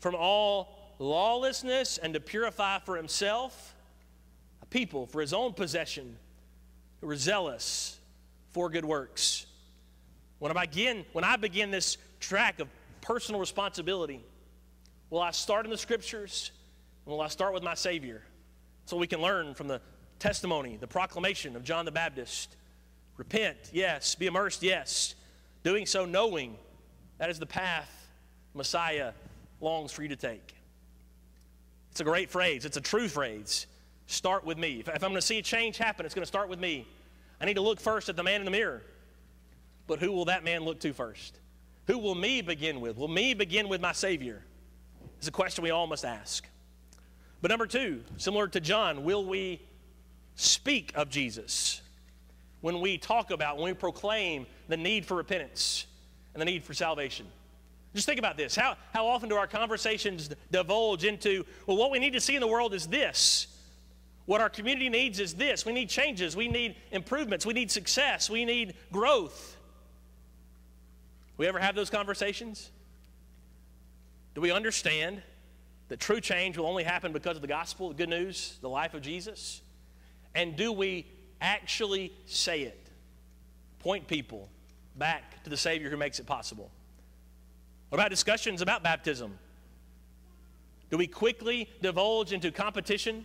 from all lawlessness and to purify for himself a people for his own possession who are zealous for good works. When I begin, when I begin this track of personal responsibility, will I start in the scriptures? And will I start with my Savior? So we can learn from the testimony, the proclamation of John the Baptist. Repent, yes. Be immersed, yes. Doing so knowing that is the path Messiah longs for you to take. It's a great phrase, it's a true phrase. Start with me. If, if I'm going to see a change happen, it's going to start with me. I need to look first at the man in the mirror. But who will that man look to first? Who will me begin with? Will me begin with my Savior? It's a question we all must ask. But number two, similar to John, will we speak of Jesus when we talk about, when we proclaim the need for repentance and the need for salvation? Just think about this. How, how often do our conversations divulge into, well, what we need to see in the world is this? What our community needs is this. We need changes. We need improvements. We need success. We need growth. We ever have those conversations? Do we understand that true change will only happen because of the gospel, the good news, the life of Jesus? And do we actually say it? Point people back to the Savior who makes it possible. What about discussions about baptism? Do we quickly divulge into competition,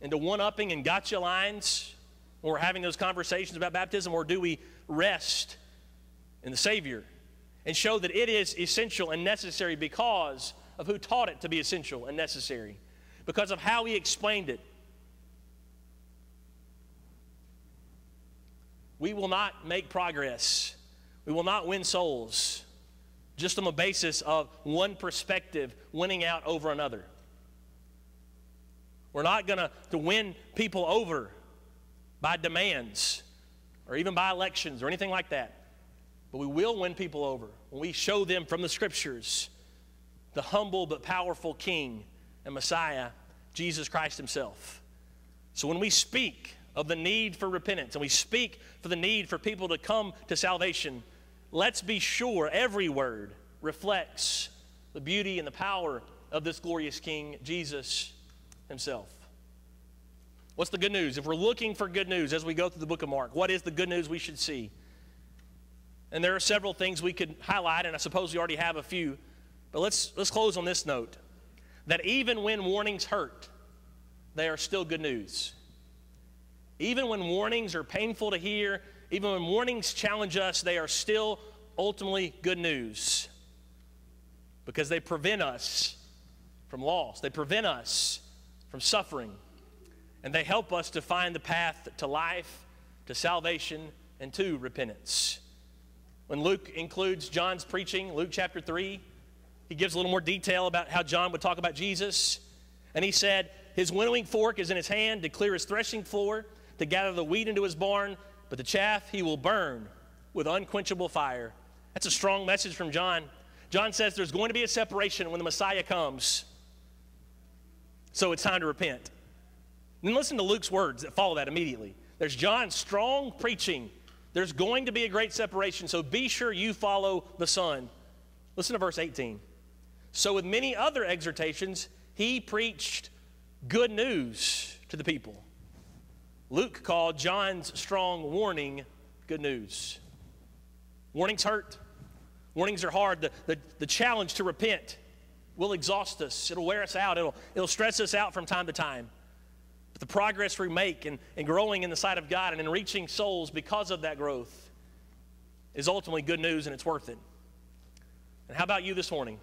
into one upping and gotcha lines when we're having those conversations about baptism, or do we rest in the Savior and show that it is essential and necessary because of who taught it to be essential and necessary, because of how He explained it? We will not make progress, we will not win souls just on the basis of one perspective winning out over another. We're not going to win people over by demands or even by elections or anything like that. But we will win people over when we show them from the scriptures the humble but powerful King and Messiah, Jesus Christ Himself. So when we speak of the need for repentance and we speak for the need for people to come to salvation, let's be sure every word reflects the beauty and the power of this glorious King, Jesus himself. What's the good news? If we're looking for good news as we go through the book of Mark, what is the good news we should see? And there are several things we could highlight, and I suppose we already have a few. But let's, let's close on this note that even when warnings hurt, they are still good news. Even when warnings are painful to hear, even when warnings challenge us, they are still ultimately good news because they prevent us from loss, they prevent us from suffering, and they help us to find the path to life, to salvation, and to repentance. When Luke includes John's preaching, Luke chapter 3, he gives a little more detail about how John would talk about Jesus. And he said, His winnowing fork is in his hand to clear his threshing floor, to gather the wheat into his barn, but the chaff he will burn with unquenchable fire. That's a strong message from John. John says there's going to be a separation when the Messiah comes. So it's time to repent. And listen to Luke's words that follow that immediately. There's John's strong preaching. There's going to be a great separation, so be sure you follow the Son. Listen to verse 18. So, with many other exhortations, he preached good news to the people. Luke called John's strong warning good news. Warnings hurt. Warnings are hard. The, the, the challenge to repent will exhaust us, it'll wear us out, it'll, it'll stress us out from time to time. But the progress we make in, in growing in the sight of God and in reaching souls because of that growth is ultimately good news and it's worth it. And how about you this morning?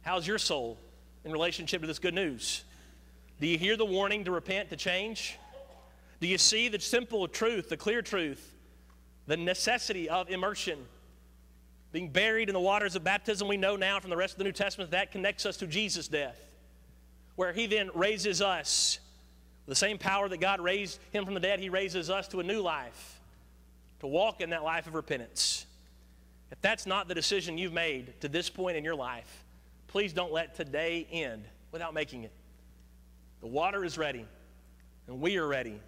How's your soul in relationship to this good news? Do you hear the warning to repent, to change? Do you see the simple truth, the clear truth, the necessity of immersion? being buried in the waters of baptism, we know now from the rest of the New Testament that connects us to Jesus' death, where he then raises us. The same power that God raised him from the dead, he raises us to a new life, to walk in that life of repentance. If that's not the decision you've made to this point in your life, please don't let today end without making it. The water is ready, and we are ready.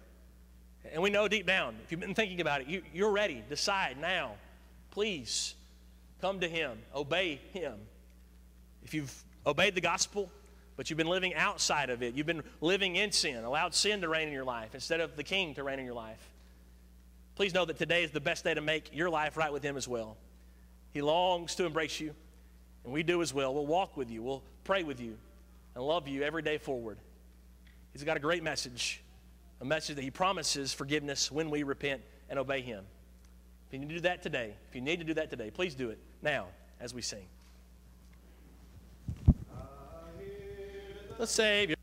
And we know deep down, if you've been thinking about it, you, are ready. Decide now. Please Come to Him, obey Him. If you've obeyed the gospel, but you've been living outside of it. You've been living in sin, allowed sin to reign in your life instead of the king to reign in your life. Please know that today is the best day to make your life right with him as well. He longs to embrace you, and we do as well. We'll walk with you, we'll pray with you, and love you every day forward. He's got a great message, a message that he promises forgiveness when we repent and obey him. If you need to do that today, if you need to do that today, please do it now as we sing. The Savior.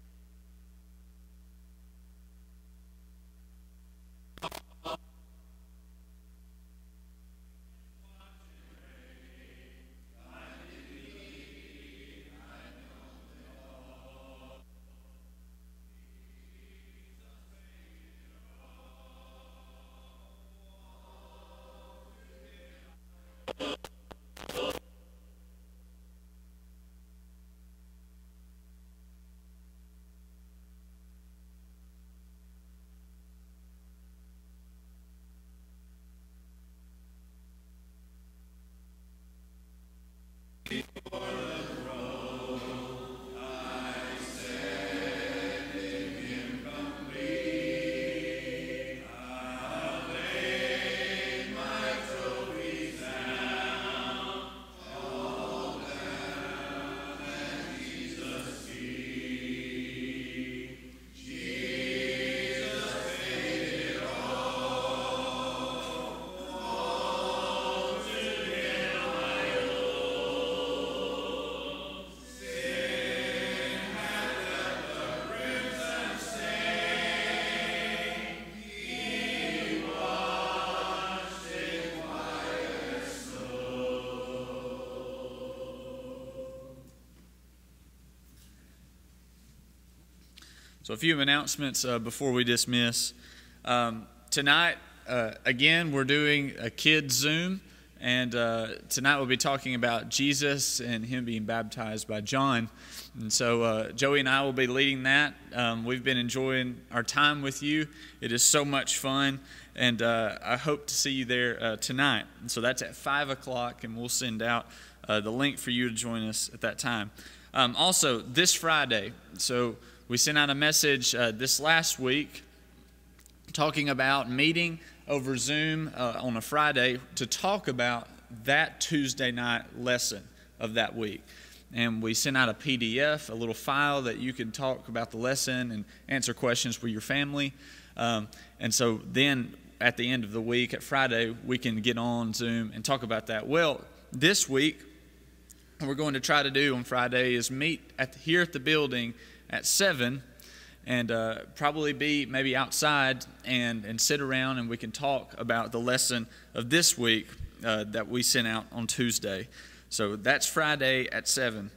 So, a few announcements uh, before we dismiss. Um, tonight, uh, again, we're doing a kids' Zoom, and uh, tonight we'll be talking about Jesus and him being baptized by John. And so, uh, Joey and I will be leading that. Um, we've been enjoying our time with you, it is so much fun, and uh, I hope to see you there uh, tonight. And so, that's at 5 o'clock, and we'll send out the link for you to join us at that time. Um, also, this Friday, so we sent out a message uh, this last week talking about meeting over Zoom uh, on a Friday to talk about that Tuesday night lesson of that week. And we sent out a PDF, a little file that you can talk about the lesson and answer questions with your family. Um, and so then at the end of the week, at Friday, we can get on Zoom and talk about that. Well, this week, we're going to try to do on Friday is meet at, here at the building at 7 and uh, probably be maybe outside and, and sit around and we can talk about the lesson of this week uh, that we sent out on Tuesday. So that's Friday at 7.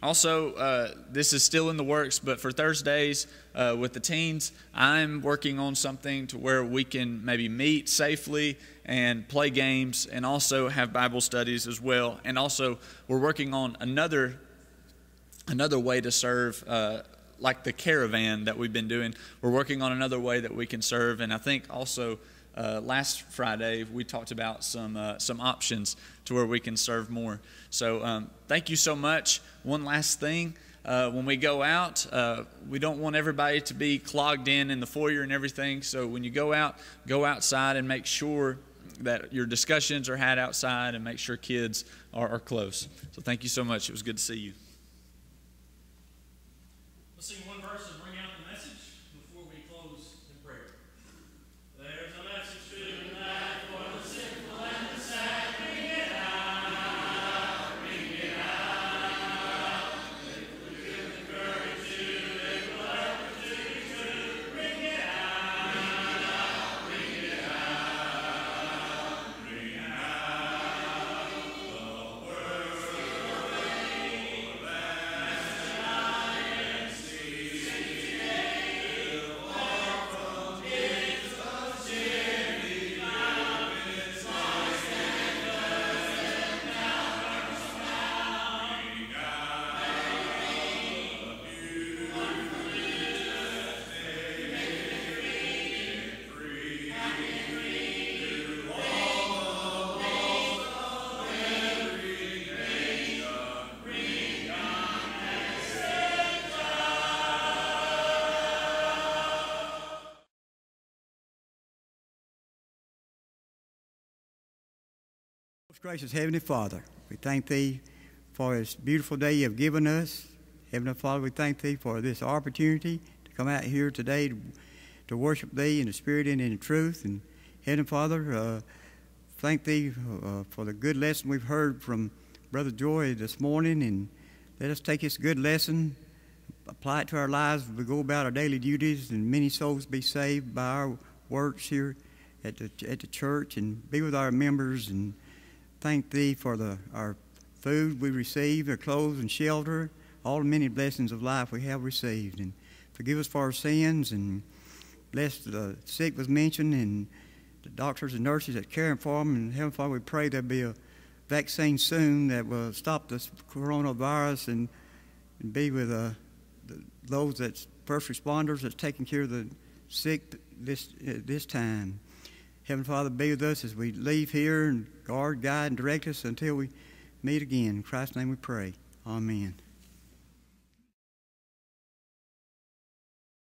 Also, uh, this is still in the works, but for Thursdays uh, with the teens, I'm working on something to where we can maybe meet safely and play games and also have Bible studies as well. And also, we're working on another another way to serve, uh, like the caravan that we've been doing. We're working on another way that we can serve, and I think also uh, last Friday we talked about some uh, some options to where we can serve more. So um, thank you so much. One last thing. Uh, when we go out, uh, we don't want everybody to be clogged in in the foyer and everything. So when you go out, go outside and make sure that your discussions are had outside and make sure kids are, are close. So thank you so much. It was good to see you. Let's sing one verse and Most gracious Heavenly Father, we thank Thee for this beautiful day you have given us. Heavenly Father, we thank Thee for this opportunity to come out here today to, to worship Thee in the Spirit and in the truth. And Heavenly Father, uh, thank Thee uh, for the good lesson we've heard from Brother Joy this morning. And let us take this good lesson, apply it to our lives as we go about our daily duties, and many souls be saved by our works here at the, at the church and be with our members and thank thee for the our food we receive, our clothes and shelter, all the many blessings of life we have received. And forgive us for our sins and bless the sick was mentioned and the doctors and nurses that caring for them. And Heavenly Father, we pray there'll be a vaccine soon that will stop this coronavirus and, and be with uh, the, those that's first responders that's taking care of the sick this, uh, this time. Heavenly Father, be with us as we leave here and guard, guide, and direct us until we meet again. In Christ's name we pray. Amen.